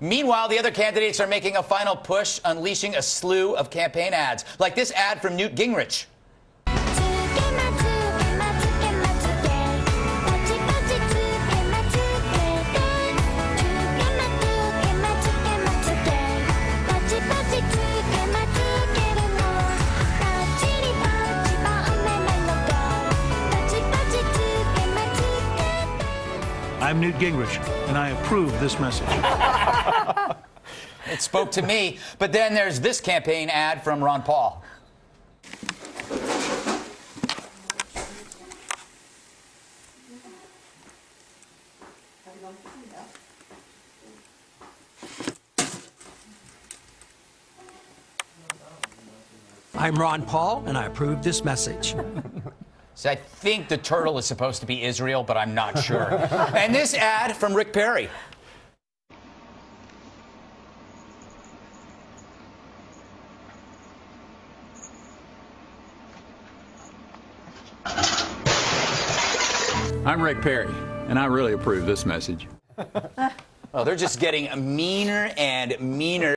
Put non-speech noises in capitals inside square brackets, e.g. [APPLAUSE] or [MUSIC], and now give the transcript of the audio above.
Meanwhile, the other candidates are making a final push, unleashing a slew of campaign ads, like this ad from Newt Gingrich. I'm Newt Gingrich, and I approve this message. [LAUGHS] It spoke to me. But then there's this campaign ad from Ron Paul. I'm Ron Paul, and I approve this message. [LAUGHS] So I think the turtle is supposed to be Israel, but I'm not sure. [LAUGHS] and this ad from Rick Perry. I'm Rick Perry, and I really approve this message. [LAUGHS] Oh, they're just getting meaner and meaner.